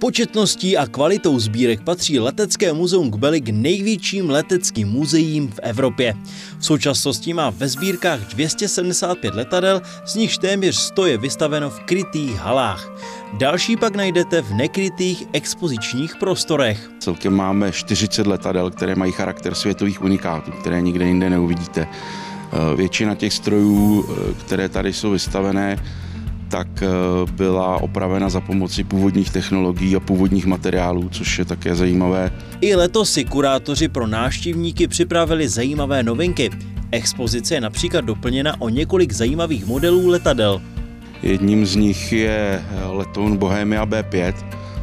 Početností a kvalitou sbírek patří Letecké muzeum Kbely k největším leteckým muzeím v Evropě. V současnosti má ve sbírkách 275 letadel, z nichž téměř 100 je vystaveno v krytých halách. Další pak najdete v nekrytých expozičních prostorech. Celkem máme 40 letadel, které mají charakter světových unikátů, které nikde jinde neuvidíte. Většina těch strojů, které tady jsou vystavené, tak eh, byla opravena za pomoci původních technologií a původních materiálů, což je také zajímavé. I letos si kurátoři pro návštěvníky připravili zajímavé novinky. Expozice je například doplněna o několik zajímavých modelů letadel. Jedním z nich je letoun Bohemia B5,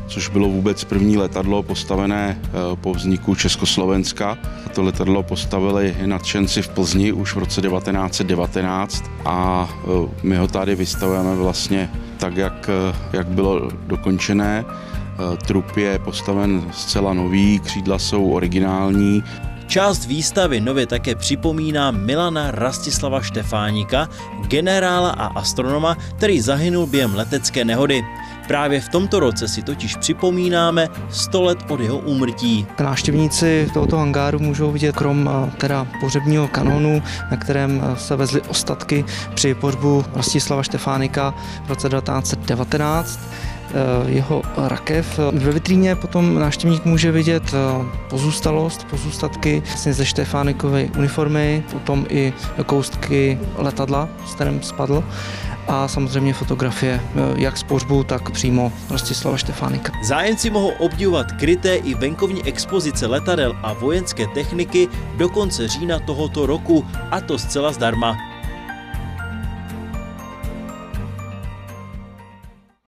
což bylo vůbec první letadlo postavené eh, po vzniku Československa. To letadlo postavili nadšenci v Plzni už v roce 1919 a eh, my ho tady vystavujeme vlastně tak, jak, eh, jak bylo dokončené. Trup je postaven zcela nový, křídla jsou originální, Část výstavy nově také připomíná Milana Rastislava Štefánika, generála a astronoma, který zahynul během letecké nehody. Právě v tomto roce si totiž připomínáme 100 let od jeho úmrtí. Návštěvníci tohoto hangáru můžou vidět krom teda pohřebního kanonu, na kterém se vezly ostatky při pohřbu Rastislava Štefánika v roce 1919 Eh, jeho rakev. Ve vitríně potom návštěvník může vidět eh, pozůstalost, pozůstatky vlastně ze Štefánikovy uniformy, potom i koustky letadla, s kterým spadl a samozřejmě fotografie eh, jak z pohřbu, tak přímo Rostislava Štefánika. Zájemci mohou obdivovat kryté i venkovní expozice letadel a vojenské techniky do konce října tohoto roku a to zcela zdarma.